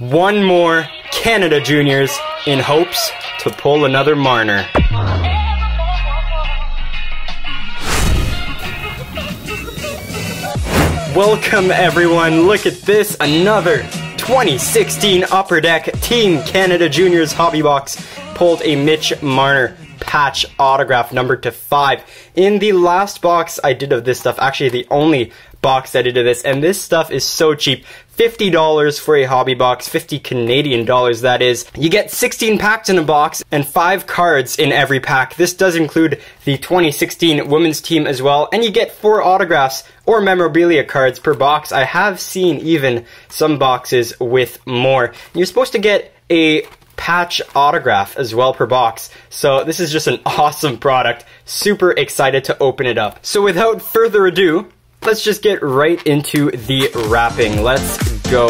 one more Canada Juniors in hopes to pull another Marner. Welcome everyone, look at this, another 2016 Upper Deck Team Canada Juniors Hobby Box pulled a Mitch Marner patch autograph number to 5. In the last box I did of this stuff, actually the only box that of this, and this stuff is so cheap. $50 for a hobby box, 50 Canadian dollars that is. You get 16 packs in a box and 5 cards in every pack. This does include the 2016 women's team as well, and you get 4 autographs or memorabilia cards per box. I have seen even some boxes with more. You're supposed to get a patch autograph as well per box. So this is just an awesome product. Super excited to open it up. So without further ado, let's just get right into the wrapping. Let's go.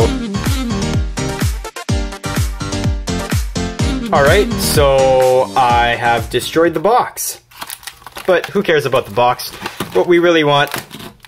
Alright, so I have destroyed the box. But who cares about the box? What we really want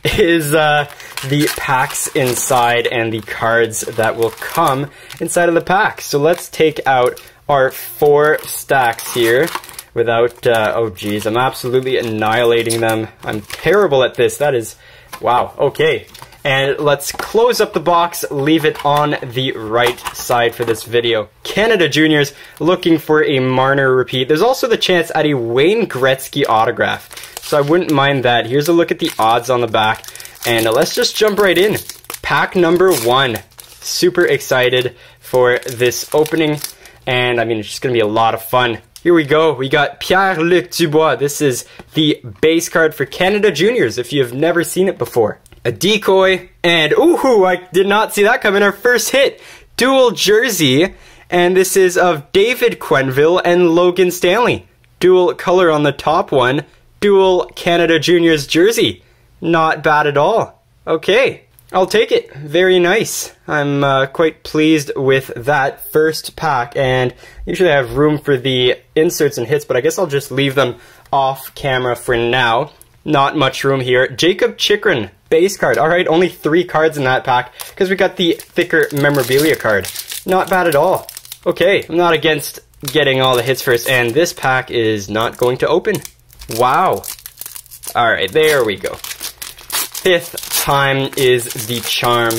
is uh, the packs inside and the cards that will come inside of the pack. So let's take out our four stacks here without, uh, oh geez, I'm absolutely annihilating them. I'm terrible at this. That is, wow, okay. And let's close up the box, leave it on the right side for this video. Canada Juniors looking for a Marner repeat. There's also the chance at a Wayne Gretzky autograph. So I wouldn't mind that. Here's a look at the odds on the back. And let's just jump right in. Pack number one. Super excited for this opening. And I mean, it's just going to be a lot of fun. Here we go. We got Pierre-Luc Dubois. This is the base card for Canada Juniors if you have never seen it before. A decoy, and ooh, I did not see that coming. Our first hit. Dual jersey, and this is of David Quenneville and Logan Stanley. Dual color on the top one. Dual Canada Juniors jersey. Not bad at all. Okay, I'll take it. Very nice. I'm uh, quite pleased with that first pack, and usually I have room for the inserts and hits, but I guess I'll just leave them off camera for now. Not much room here. Jakob Chychrun, base card. Alright, only three cards in that pack, because we got the thicker memorabilia card. Not bad at all. Okay, I'm not against getting all the hits first, and this pack is not going to open. Wow. Alright, there we go fifth time is the charm.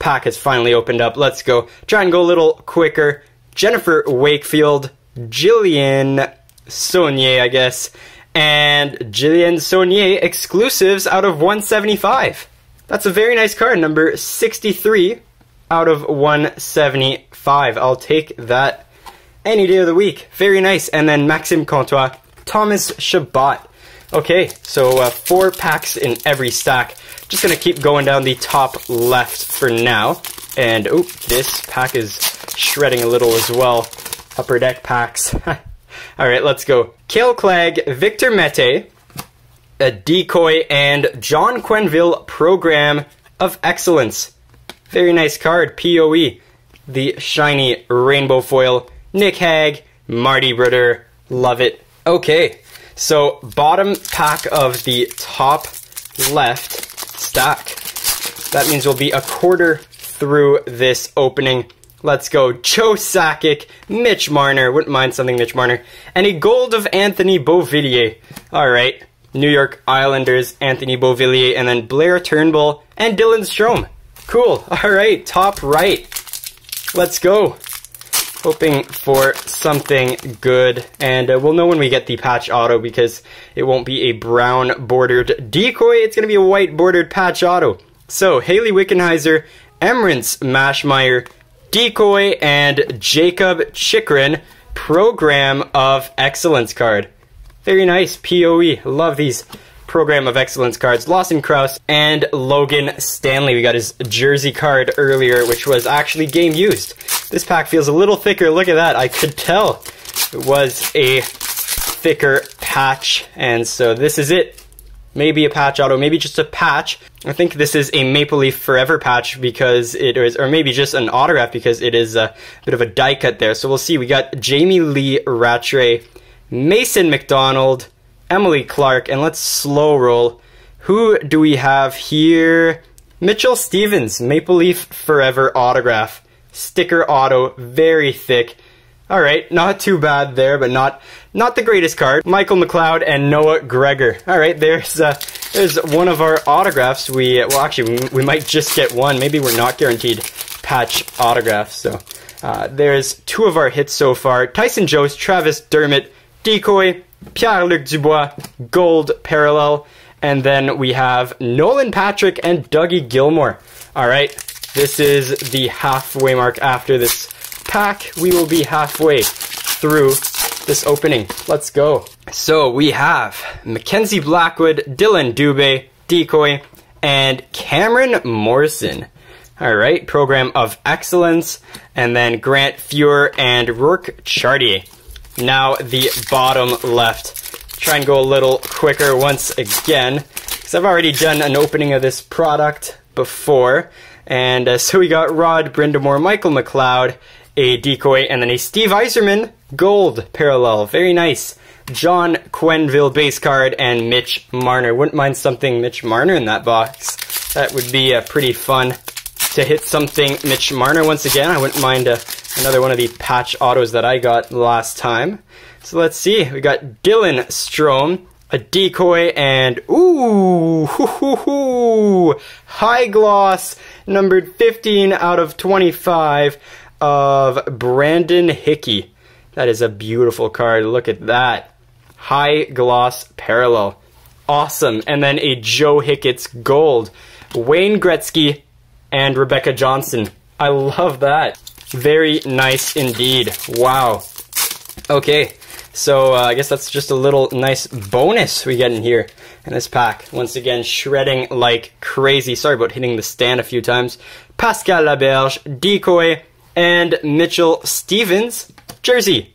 Pack has finally opened up. Let's go. Try and go a little quicker. Jennifer Wakefield, Jillian Saulnier, I guess, and Jillian Saulnier exclusives out of 175. That's a very nice card, number 63 out of 175. I'll take that any day of the week. Very nice. And then Maxime Comtois, Thomas Chabot, Okay, so uh, four packs in every stack. Just gonna keep going down the top left for now. And, oh, this pack is shredding a little as well. Upper deck packs. Alright, let's go. Kale Clague, Victor Mete, a decoy, and John Quenneville Program of Excellence. Very nice card, PoE. The shiny rainbow foil. Nick Hag, Marty Brodeur, love it. Okay, so bottom pack of the top left stack. That means we'll be a quarter through this opening. Let's go. Joe Sakic, Mitch Marner, wouldn't mind something Mitch Marner, and a gold of Anthony Beauvillier. All right. New York Islanders, Anthony Beauvillier, and then Blair Turnbull and Dylan Strome. Cool. All right, top right. Let's go hoping for something good. And uh, we'll know when we get the patch auto because it won't be a brown bordered decoy. It's going to be a white bordered patch auto. So Hayley Wickenheiser, Emerance Maschmeyer, Decoy, and Jakob Chychrun, Program of Excellence card. Very nice, PoE. Love these Program of Excellence cards. Lawson Crouse and Logan Stanley. We got his jersey card earlier, which was actually game used. This pack feels a little thicker. Look at that. I could tell it was a thicker patch. And so this is it. Maybe a patch auto, maybe just a patch. I think this is a Maple Leaf Forever patch because it is, or maybe just an autograph because it is a bit of a die cut there. So we'll see. We got Jamie Lee Rattray, Mason McDonald, Emily Clark, and let's slow roll. Who do we have here? Mitchell Stevens, Maple Leaf Forever autograph. Sticker auto, very thick. All right, not too bad there, but not not the greatest card. Michael McLeod and Noah Gregor. All right, there's uh, there's one of our autographs. We well, actually, we, might just get one. Maybe we're not guaranteed patch autographs. So uh, there's two of our hits so far: Tyson Jost, Travis Dermott, Decoy, Pierre Luc Dubois, Gold Parallel, and then we have Nolan Patrick and Dougie Gilmour. All right, this is the halfway mark after this pack, we will be halfway through this opening. Let's go. So we have Mackenzie Blackwood, Dylan Dubé, Decoy, and Cameron Morrison. All right, Program of Excellence, and then Grant Fuhr and Rourke Chartier. Now the bottom left. Try and go a little quicker once again, because I've already done an opening of this product before. And uh, so we got Rod Brind'Amour, Michael McLeod, a decoy, and then a Steve Yzerman gold parallel. Very nice. John Quenneville base card and Mitch Marner. Wouldn't mind something Mitch Marner in that box. That would be uh, pretty fun to hit something Mitch Marner once again. I wouldn't mind uh, another one of the patch autos that I got last time. So let's see. We got Dylan Strome, a decoy, and ooh, hoo, hoo, hoo, high gloss, numbered 15 out of 25 of Brandon Hickey. That is a beautiful card. Look at that. High gloss parallel. Awesome. And then a Joe Hicketts gold. Wayne Gretzky and Rebecca Johnston. I love that. Very nice indeed. Wow. Okay, so uh, I guess that's just a little nice bonus we get in here in this pack. Once again, shredding like crazy. Sorry about hitting the stand a few times. Pascal Laberge, Decoy, and Mitchell Stevens jersey.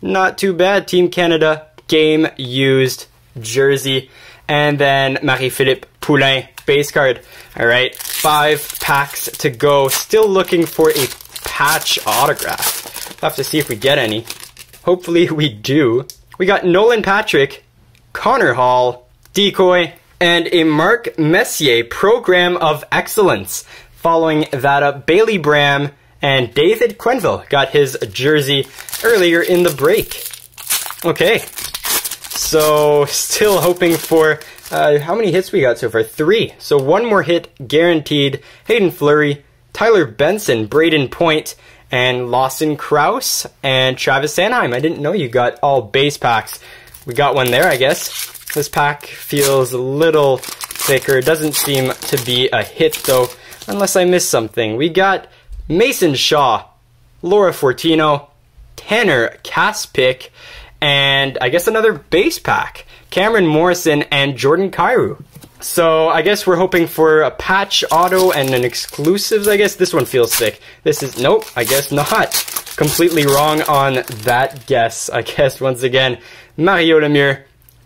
Not too bad. Team Canada game used jersey. And then Marie-Philip Poulin base card. All right, five packs to go. Still looking for a patch autograph. We'll have to see if we get any. Hopefully we do. We got Nolan Patrick, Connor Hall, Decoy, and a Mark Messier Program of Excellence. Following that up, Bailey Bram, and David Quenneville got his jersey earlier in the break. Okay, so still hoping for uh, how many hits we got so far? Three. So one more hit guaranteed. Hayden Fleury, Tyler Benson, Brayden Point, and Lawson Crouse and Travis Sanheim. I didn't know you got all base packs. We got one there, I guess. This pack feels a little thicker. It doesn't seem to be a hit though, unless I missed something. We got Mason Shaw, Laura Fortino, Tanner Kaspick, and I guess another base pack. Cameron Morrison and Jordan Kyrou. So I guess we're hoping for a patch auto and an exclusives, I guess. This one feels sick. This is, nope, I guess not. Completely wrong on that guess, I guess, once again. Mario Lemieux,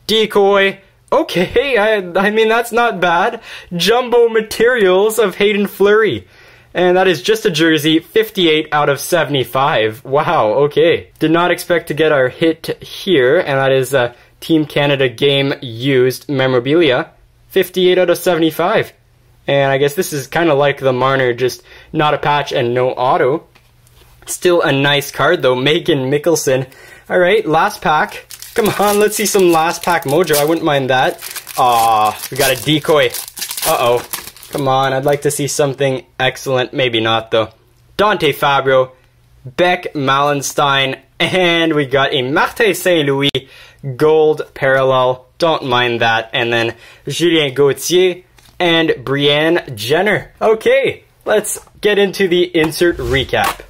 Decoy, okay, I, I mean, that's not bad. Jumbo Materials of Hayden Fleury. And that is just a jersey, 58 out of 75. Wow, okay. Did not expect to get our hit here, and that is a Team Canada game used memorabilia, 58 out of 75. And I guess this is kind of like the Marner, just not a patch and no auto. Still a nice card though, Meaghan Mikkelson. Alright, last pack. Come on, let's see some last pack mojo. I wouldn't mind that. Ah, we got a decoy. Uh-oh. Come on, I'd like to see something excellent. Maybe not, though. Dante Fabbro, Beck Malenstyn, and we got a Martin St. Louis gold parallel. Don't mind that. And then Julien Gauthier and Brianne Jenner. Okay, let's get into the insert recap.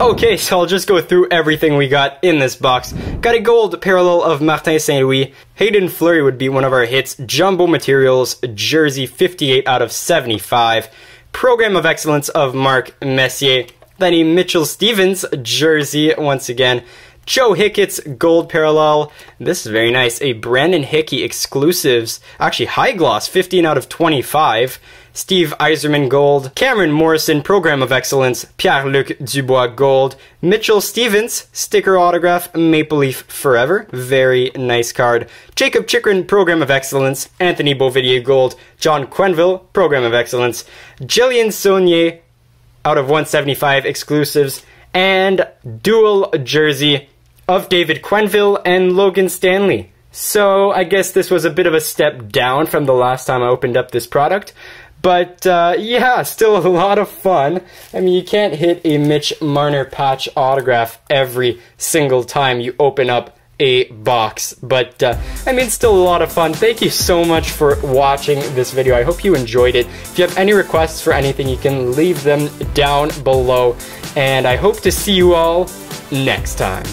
Okay, so I'll just go through everything we got in this box. Got a gold parallel of Martin St. Louis. Hayden Fleury would be one of our hits. Jumbo Materials, jersey 58 out of 75. Program of Excellence of Mark Messier. Then a Mitchell Stevens jersey, once again. Joe Hicketts gold parallel. This is very nice. A Brandon Hickey exclusives. Actually, high gloss, 15 out of 25. Steve Yzerman Gold, Cameron Morrison Program of Excellence, Pierre-Luc Dubois Gold, Mitchell Stevens Sticker Autograph, Maple Leaf Forever, very nice card, Jakob Chychrun Program of Excellence, Anthony Beauvillier Gold, John Quenneville Program of Excellence, Jillian Saulnier out of 175 exclusives and dual jersey of David Quenneville and Logan Stanley. So I guess this was a bit of a step down from the last time I opened up this product. But uh, yeah, still a lot of fun. I mean, you can't hit a Mitch Marner patch autograph every single time you open up a box. But uh, I mean, still a lot of fun. Thank you so much for watching this video. I hope you enjoyed it. If you have any requests for anything, you can leave them down below. And I hope to see you all next time.